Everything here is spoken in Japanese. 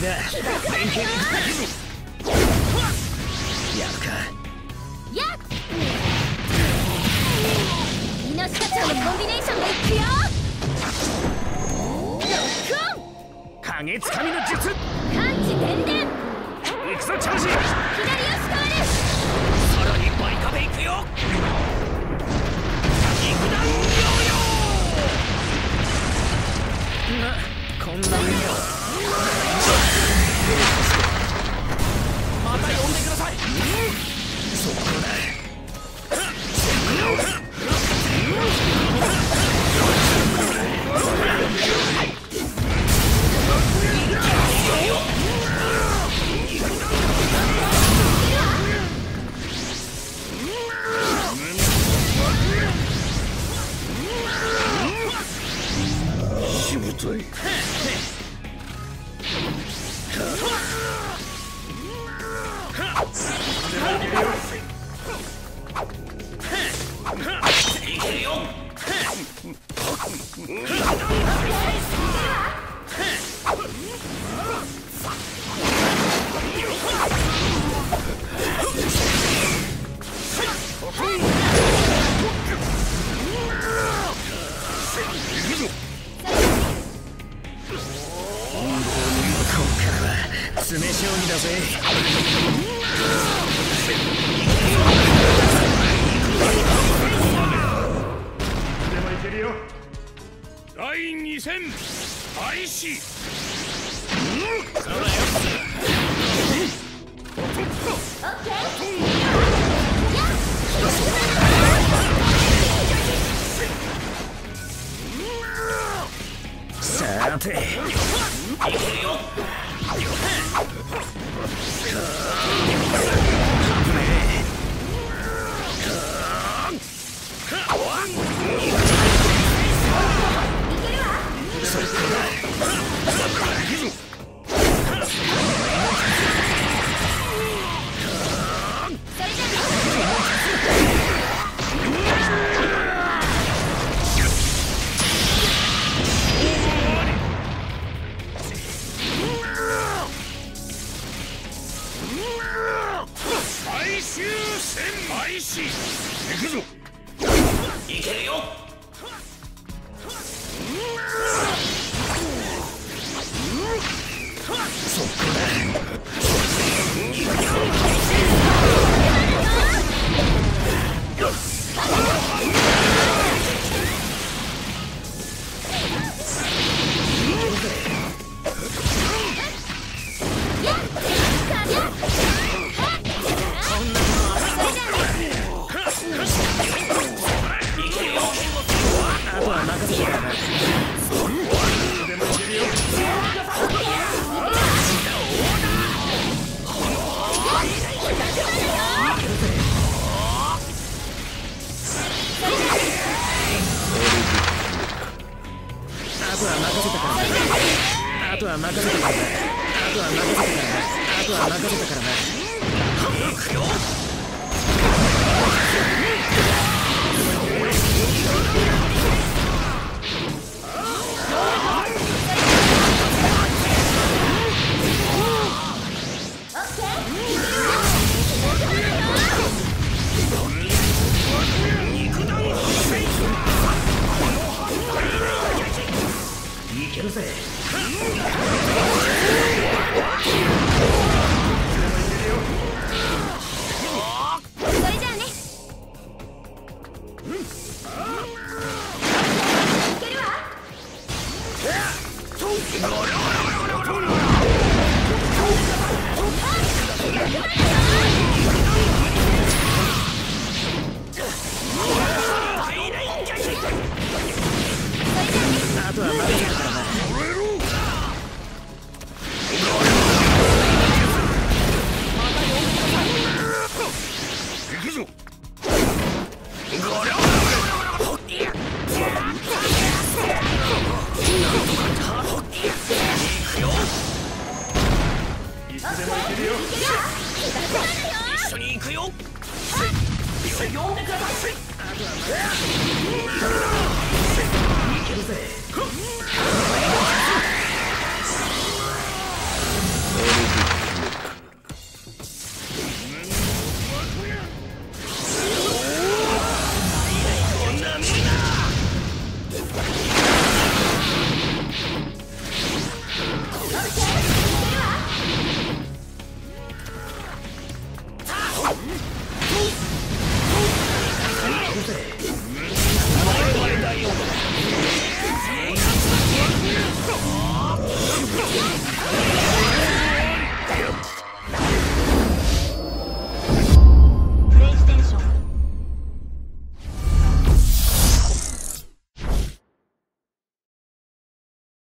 頃合い。だ連携やるかやっイノシカチョウのコンビネーションでい。くよロックオン影つかみの術感知伝伝行くぞチャージ左足変わるさらにバリカで行くよ肉弾ヨーヨーなこんな目にはまた呼んでください。そこだし詰め将棋だぜ。でもいけるよ。第2戦開始。さて最くぞ。いけるよ。あは任せたからなあとは任せたからなあとは任せたからなつでも行けるよ。一緒に行くよ。呼んでください。いけるぜ